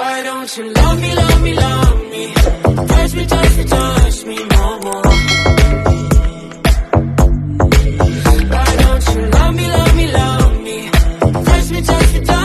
Why don't you love me, love me, love me? Touch me, touch me, touch me no more. Why don't you love me, love me, love me? Touch me, touch me, touch me.